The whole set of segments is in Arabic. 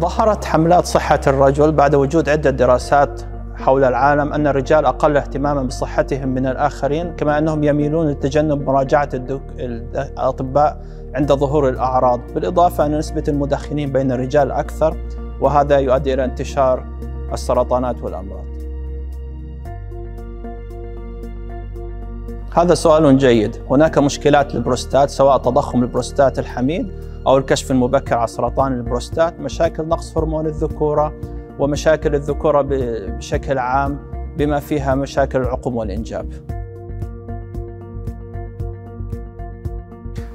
ظهرت حملات صحة الرجل بعد وجود عدة دراسات حول العالم أن الرجال أقل اهتماما بصحتهم من الآخرين كما أنهم يميلون لتجنب مراجعة الأطباء عند ظهور الأعراض بالإضافة أن نسبة المدخنين بين الرجال أكثر وهذا يؤدي إلى انتشار السرطانات والأمراض. هذا سؤال جيد. هناك مشكلات للبروستات سواء تضخم البروستات الحميد أو الكشف المبكر على سرطان البروستات مشاكل نقص هرمون الذكورة ومشاكل الذكورة بشكل عام بما فيها مشاكل العقم والإنجاب.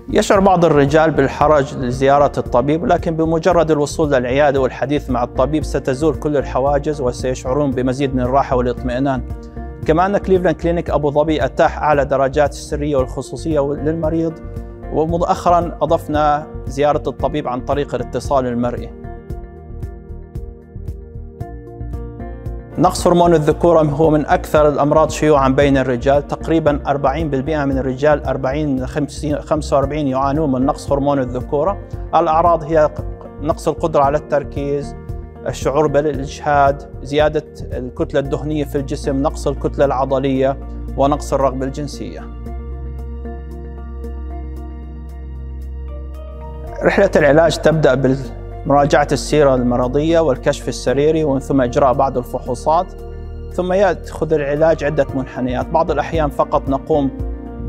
يشعر بعض الرجال بالحرج لزيارة الطبيب لكن بمجرد الوصول للعيادة والحديث مع الطبيب ستزول كل الحواجز وسيشعرون بمزيد من الراحة والاطمئنان. كما أن كليفلاند كلينيك أبو ظبي أتاح أعلى درجات السرية والخصوصية للمريض ومؤخرا أضفنا زيارة الطبيب عن طريق الاتصال المرئي. نقص هرمون الذكورة هو من أكثر الأمراض شيوعا بين الرجال. تقريبا 40% من الرجال 40 45 يعانون من نقص هرمون الذكورة. الأعراض هي نقص القدرة على التركيز الشعور بالإجهاد زيادة الكتلة الدهنية في الجسم نقص الكتلة العضلية ونقص الرغبة الجنسية. رحلة العلاج تبدأ بمراجعة السيرة المرضية والكشف السريري ومن ثم إجراء بعض الفحوصات ثم يأخذ العلاج عدة منحنيات. بعض الأحيان فقط نقوم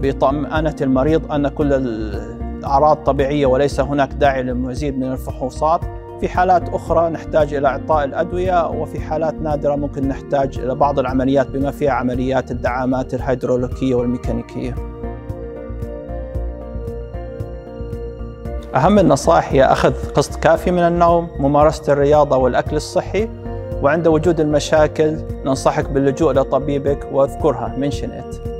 بطمأنة المريض أن كل الأعراض طبيعية وليس هناك داعي للمزيد من الفحوصات. في حالات أخرى نحتاج إلى إعطاء الأدوية وفي حالات نادرة ممكن نحتاج إلى بعض العمليات بما فيها عمليات الدعامات الهيدرولوكية والميكانيكية. أهم النصائح هي أخذ قسط كافي من النوم ممارسة الرياضة والأكل الصحي وعند وجود المشاكل ننصحك باللجوء لطبيبك وأذكرها منشن ات